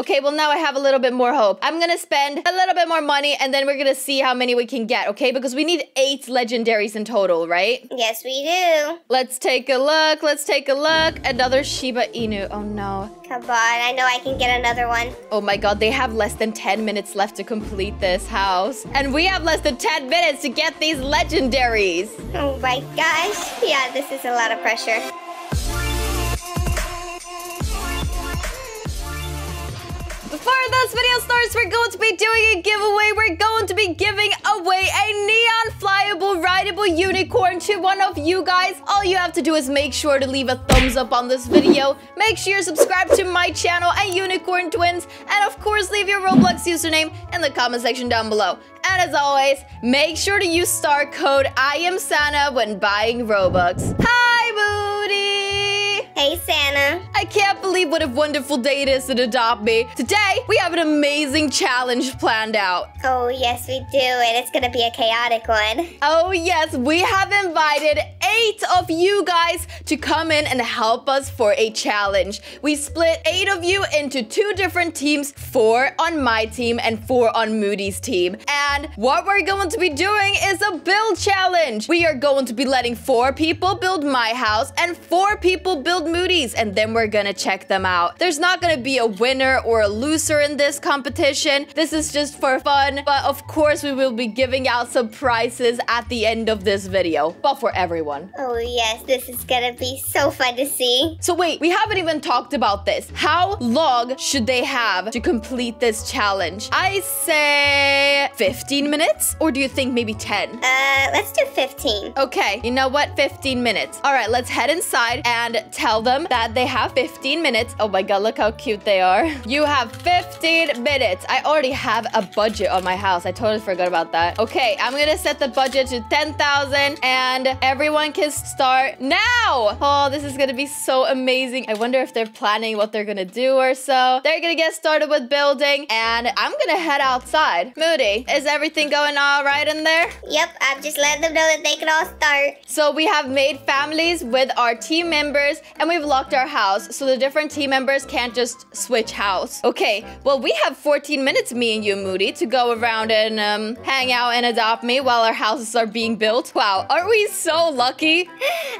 Okay, well, now I have a little bit more hope. I'm gonna spend a little bit more money and then we're gonna see how many we can get, okay? Because we need eight legendaries in total, right? Yes, we do. Let's take a look. Let's take a look. Another Shiba Inu. Oh no. Come on, I know I can get another one. Oh my god, they have less than 10 minutes left to complete this house. And we have less than 10 minutes to get these legendaries. Oh my gosh. Yeah, this is a lot of pressure. Before this video starts, we're going to be doing a giveaway. We're going to be giving away a neon flyable rideable unicorn to one of you guys. All you have to do is make sure to leave a thumbs up on this video. Make sure you subscribe to my channel and Unicorn Twins. And of course, leave your Roblox username in the comment section down below. And as always, make sure to use star code I am Sanna when buying Robux. Hi, Moody! Hey, Sanna. I can't believe what a wonderful day it is to adopt me. Today, we have an amazing challenge planned out. Oh, yes, we do. And it's going to be a chaotic one. Oh, yes, we have invited eight of you guys to come in and help us for a challenge. We split eight of you into two different teams four on my team and four on Moody's team. And what we're going to be doing is a build challenge. We are going to be letting four people build my house and four people build Moody's, and then we're gonna check them out. There's not gonna be a winner or a loser in this competition. This is just for fun, but of course, we will be giving out some prizes at the end of this video, but for everyone. Oh, yes, this is going to be so fun to see. So wait, we haven't even talked about this. How long should they have to complete this challenge? I say 15 minutes, or do you think maybe 10? Uh, let's do 15. Okay, you know what? 15 minutes. All right, let's head inside and tell them that they have 15 minutes. Oh my god, look how cute they are. You have 15 minutes. I already have a budget on my house. I totally forgot about that. Okay, I'm gonna set the budget to 10,000 and everyone can start now. Oh, this is gonna be so amazing. I wonder if they're planning what they're gonna do or so. They're gonna get started with building and I'm gonna head outside. Moody, is everything going all right in there? Yep, I'm just letting them know that they can all start. So we have made families with our team members and we've locked our house so the different team members can't just switch house. Okay, well we have 14 minutes, me and you, Moody, to go around and um, hang out and adopt me while our houses are being built. Wow, aren't we so lucky?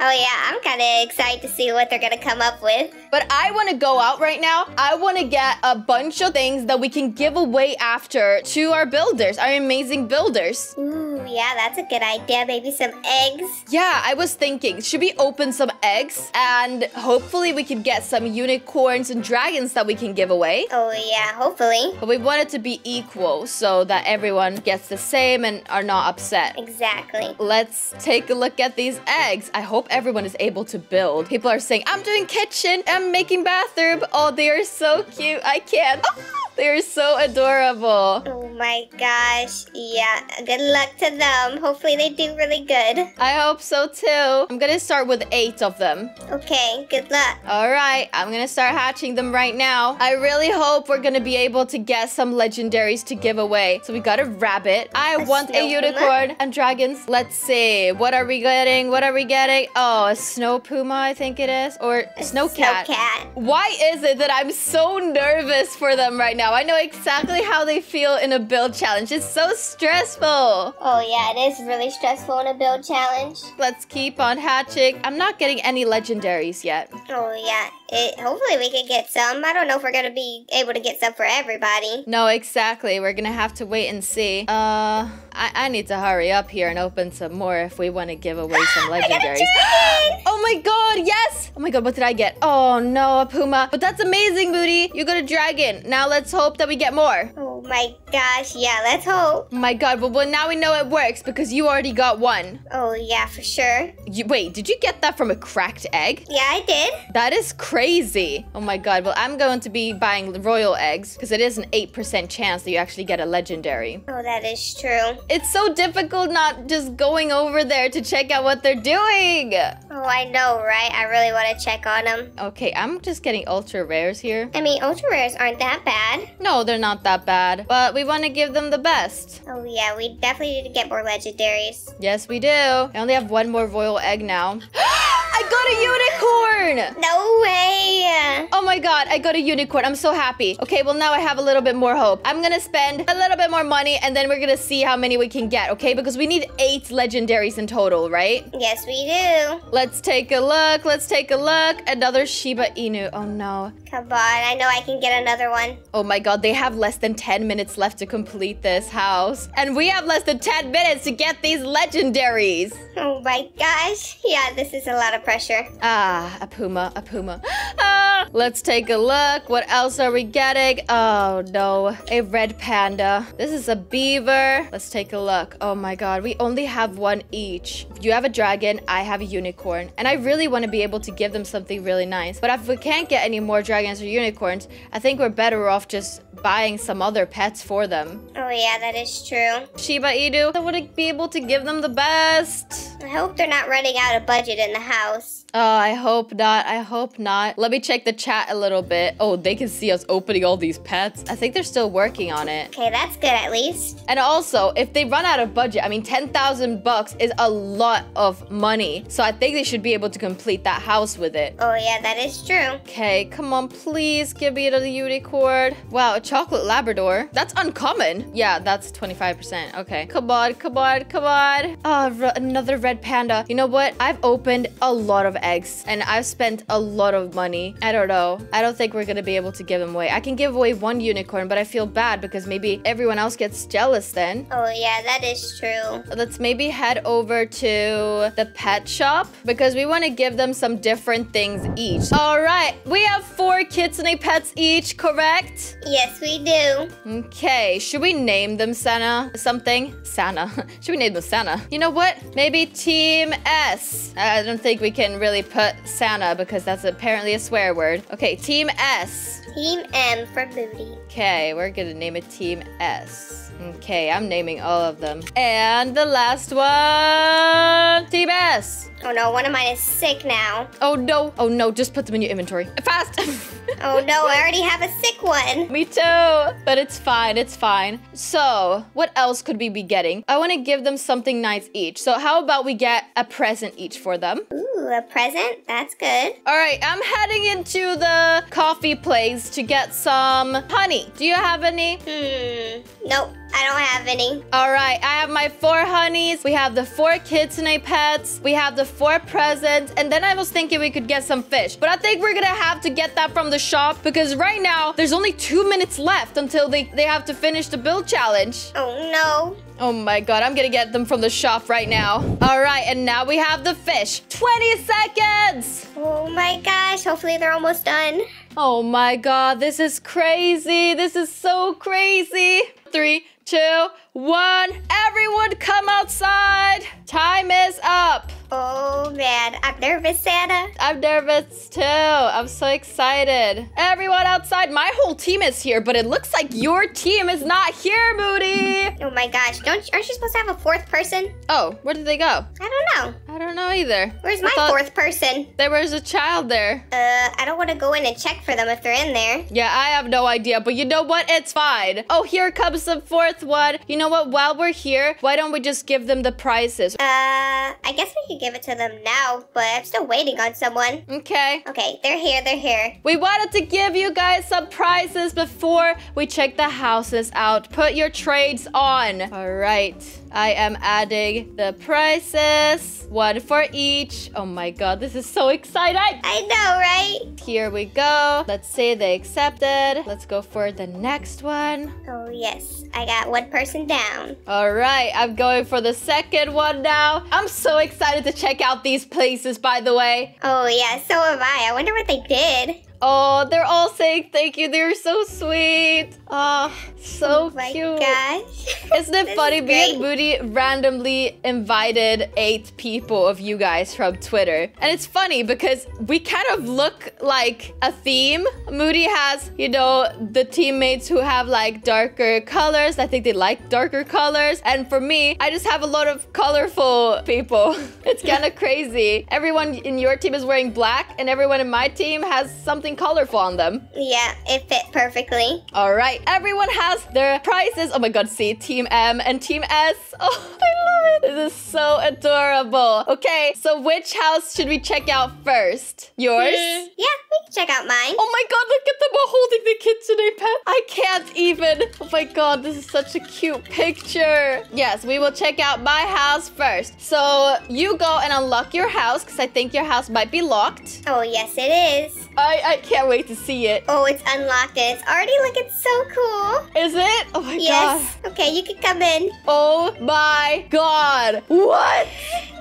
Oh, yeah, I'm kind of excited to see what they're going to come up with. But I want to go out right now. I want to get a bunch of things that we can give away after to our builders, our amazing builders. Ooh, yeah, that's a good idea. Maybe some eggs. Yeah, I was thinking, should we open some eggs and hopefully we could get some unicorns and dragons that we can give away? Oh, yeah, hopefully. But we want it to be equal so that everyone gets the same and are not upset. Exactly. Let's take a look at these eggs. I hope everyone is able to build. People are saying, I'm doing kitchen, I'm making bathroom. Oh, they are so cute. I can't. they are so adorable. Oh my gosh. Yeah, good luck to them. Hopefully they do really good. I hope so too. I'm gonna start with eight of them. Okay, good luck. All right, I'm gonna start hatching them right now. I really hope we're gonna be able to get some legendaries to give away. So we got a rabbit. I A want a snow puma? unicorn and dragons. Let's see. What are we getting? What are we getting? Oh, a snow puma, I think it is. Or snow cat. Snowcat. Why is it that I'm so nervous for them right now? I know exactly how they feel in a build challenge. It's so stressful. Oh yeah, it is really stressful in a build challenge. Let's keep on hatching. I'm not getting any legendaries yet. Oh yeah, it, hopefully we can get some. I don't know if we're gonna be able to get some for everybody. No, exactly. We're gonna have to wait and see. Uh, I, I need to hurry up here and open some more if we want to give away some legendaries. Oh my god, yes! Oh my god, what did I get? Oh no, a puma. But that's amazing, Moody. You got a dragon. Now let's hope that we get more. Oh my gosh, yeah, let's hope. Oh my god, but well, now we know it works because you already got one. Oh yeah, for sure. You, wait, did you get that from a cracked egg? Yeah, I did. That is crazy. Oh my god, well, I'm going to be buying royal eggs because it is an 8% chance that you actually get a legendary. Oh, that is true. It's so difficult not just going over there to check out what they're doing. Oh, I know, right? I really want to check on them. Okay, I'm just getting ultra rares here. I mean, ultra rares aren't that bad. No, they're not that bad, but we want to give them the best. Oh yeah, we definitely need to get more legendaries. Yes, we do. I only have one more royal egg now. I got a unicorn! No way. Oh my god, I got a unicorn. I'm so happy. Okay, well now I have a little bit more hope. I'm gonna spend a little bit more money and then we're gonna see how many we can get, okay? Because we need eight legendaries in total, right? Yes, we do. Let's take a look. Let's take a look. Another Shiba Inu. Oh no. Come on, I know I can get another one. Oh my god, they have less than 10 minutes left to complete this house. And we have less than 10 minutes to get these legendaries. Oh my gosh. Yeah, this is a lot of pressure. Ah, a puma, a puma. Ah, let's take a look. What else are we getting? Oh no, a red panda. This is a beaver. Let's take a look. Oh my god, we only have one each. You have a dragon, I have a unicorn. And I really want to be able to give them something really nice. But if we can't get any more dragons or unicorns, I think we're better off just buying some other pets for them. Oh yeah, that is true. Shiba Inu, I want be able to give them the best. I hope they're not running out of budget in the house. Oh, I hope not. I hope not. Let me check the chat a little bit. Oh, they can see us opening all these pets. I think they're still working on it. Okay, that's good at least. And also, if they run out of budget, I mean, 10,000 bucks is a lot of money. So I think they should be able to complete that house with it. Oh yeah, that is true. Okay, come on, please give me the unicorn. Wow, a chocolate Labrador. That's uncommon. Yeah, that's 25%. Okay, come on, come on, come on. Oh, another red panda. You know what? I've opened a lot of eggs and I've spent a lot of money. I don't know. I don't think we're gonna be able to give them away. I can give away one unicorn, but I feel bad because maybe everyone else gets jealous then. Oh yeah, that is true. Let's maybe head over to the pet shop because we want to give them some different things each. All right, we have four kitsune pets each, correct? Yes, we do. Okay, should we name them Sanna something? Sanna. should we name them Sanna? You know what? Maybe Team S. I don't think we can really put Sanna because that's apparently a swear word. Okay, Team S. Team M for Moody. Okay, we're gonna name it Team S. Okay, I'm naming all of them. And the last one, Team S. Oh no, one of mine is sick now. Oh no, oh no, just put them in your inventory. Fast! oh no, I already have a sick one. Me too, but it's fine, it's fine. So, what else could we be getting? I want to give them something nice each. So, how about we get a present each for them? Ooh, a present? That's good. All right, I'm heading into the coffee place to get some honey. Do you have any? Hmm, nope. I don't have any. All right, I have my four honeys. We have the four kids kitsune pets. We have the four presents. And then I was thinking we could get some fish. But I think we're gonna have to get that from the shop because right now there's only two minutes left until they, they have to finish the build challenge. Oh no. Oh my god, I'm gonna get them from the shop right now. All right, and now we have the fish. 20 seconds! Oh my gosh, hopefully they're almost done. Oh my god, this is crazy. This is so crazy. Three, two, one. Everyone come outside. Time is up. Oh man, I'm nervous, Sanna. I'm nervous too. I'm so excited. Everyone outside. My whole team is here, but it looks like your team is not here, Moody. Oh my gosh, don't aren't you supposed to have a fourth person? Oh, where did they go? I don't know. I don't know either. Where's my fourth person? There was a child there. Uh, I don't want to go in and check for them if they're in there. Yeah, I have no idea, but you know what? It's fine. Oh, here comes the fourth one. You know what? While we're here, why don't we just give them the prizes? Uh, I guess we could give it to them now, but I'm still waiting on someone. Okay. Okay, they're here, they're here. We wanted to give you guys some prizes before we check the houses out. Put your trades on. All right. I am adding the prices, one for each. Oh my god, this is so exciting. I know, right? Here we go. Let's say they accepted. Let's go for the next one. Oh, yes. I got one person down. All right, I'm going for the second one now. I'm so excited to check out these places, by the way. Oh, yeah, so am I. I wonder what they did. Oh, they're all saying thank you. They're so sweet. Oh, so oh cute. gosh. Isn't it funny? Me and Moody randomly invited eight people of you guys from Twitter. And it's funny because we kind of look like a theme. Moody has, you know, the teammates who have like darker colors. I think they like darker colors. And for me, I just have a lot of colorful people. it's kind of crazy. Everyone in your team is wearing black, and everyone in my team has something and colorful on them. Yeah, it fit perfectly. All right, everyone has their prizes. Oh my god, see, Team M and Team S. Oh, I love it. This is so adorable. Okay, so which house should we check out first? Yours? Hmm. Yeah, we can check out mine. Oh my god, look at them all holding the kitsune pet. I can't even. Oh my god, this is such a cute picture. Yes, we will check out my house first. So you go and unlock your house because I think your house might be locked. Oh, yes, it is. I, I can't wait to see it. Oh, it's unlocked it's already looking so cool. Is it? Oh my god. Yes. Okay, you can come in. Oh my god. What?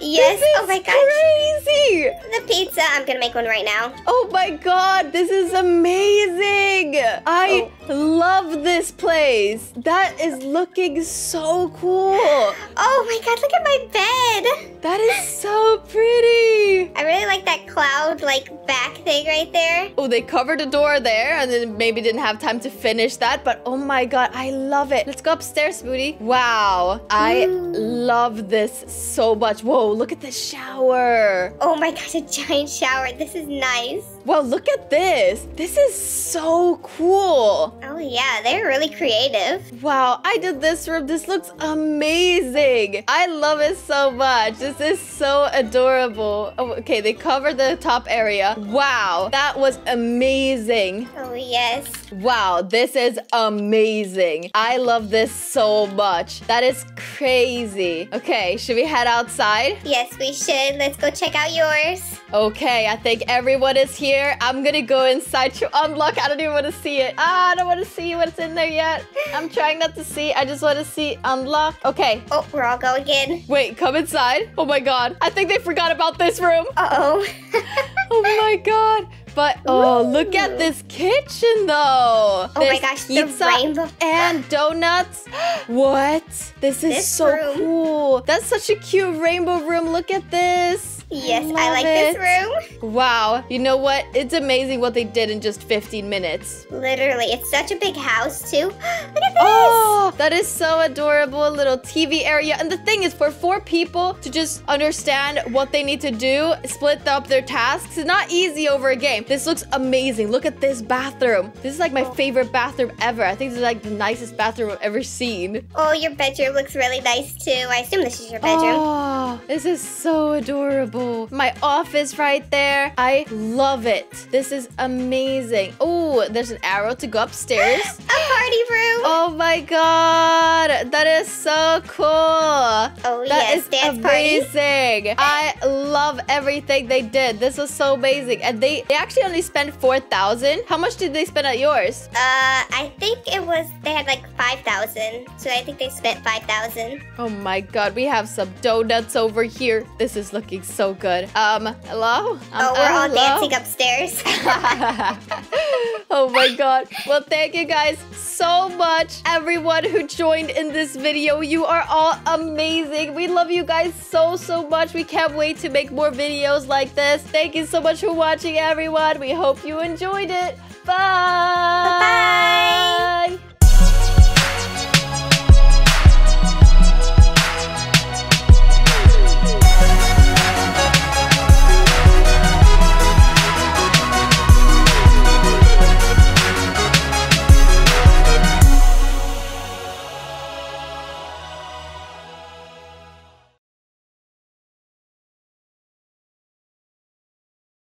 Yes. Oh my gosh. crazy. The pizza. I'm gonna make one right now. Oh my god, this is amazing. I oh. love this place. That is looking so cool. Oh my god, look at my bed. That is so pretty. I really like that cloud like back thing right there. Oh, they covered the door there and then maybe didn't have time to finish that, but oh my god, I love it. Let's go upstairs, Moody. Wow, I mm. love this so much. Whoa, look at the shower. Oh my gosh, a giant shower. This is nice. Wow, look at this. This is so cool. Oh yeah, they're really creative. Wow, I did this room. This looks amazing. I love it so much. This is so adorable. Oh, okay, they covered the top area. Wow, that was amazing. Oh yes. Wow, this is amazing. I love this so much. That is crazy. Okay, should we head outside? Yes, we should. Let's go check out yours. Okay, I think everyone is here. I'm gonna go inside to unlock. I don't even want to see it. Ah, I don't want to see what's in there yet. I'm trying not to see. I just want to see unlock. Okay. Oh, we're all going again. Wait, come inside. Oh my god. I think they forgot about this room. Uh oh. Oh my god. But oh, look at this kitchen though. Oh my There's gosh, the pizza rainbow- and donuts. What? This is This so room. cool. That's such a cute rainbow room. Look at this. Yes, I love like it. this room. Wow. You know what? It's amazing what they did in just 15 minutes. Literally, it's such a big house too. Look at this. Oh, that is so adorable. A little TV area. And the thing is, for four people to just understand what they need to do, split up their tasks, it's not easy over a game. This looks amazing. Look at this bathroom. This is like my favorite bathroom ever. I think this is like the nicest bathroom I've ever seen. Oh, your bedroom looks really nice too. I assume this is your bedroom. Oh, this is so adorable. My office right there. I love it. This is amazing. Oh, there's an arrow to go upstairs. A party room. Oh my god, that is so cool. Oh, That yes, is dance party. amazing. I love everything they did. This was so amazing. And they, they actually only spent 4,000. How much did they spend at yours? Uh, I think it was they had like five thousand, so I think they spent five thousand. Oh my god, we have some donuts over here. This is looking so good. Um, hello? Um, Oh, we're uh, all hello? dancing upstairs. oh my god. Well, thank you guys so much. Everyone who joined in this video, you are all amazing. We love you guys so, so much. We can't wait to make more videos like this. Thank you so much for watching, everyone. We hope you enjoyed it. Bye. Bye.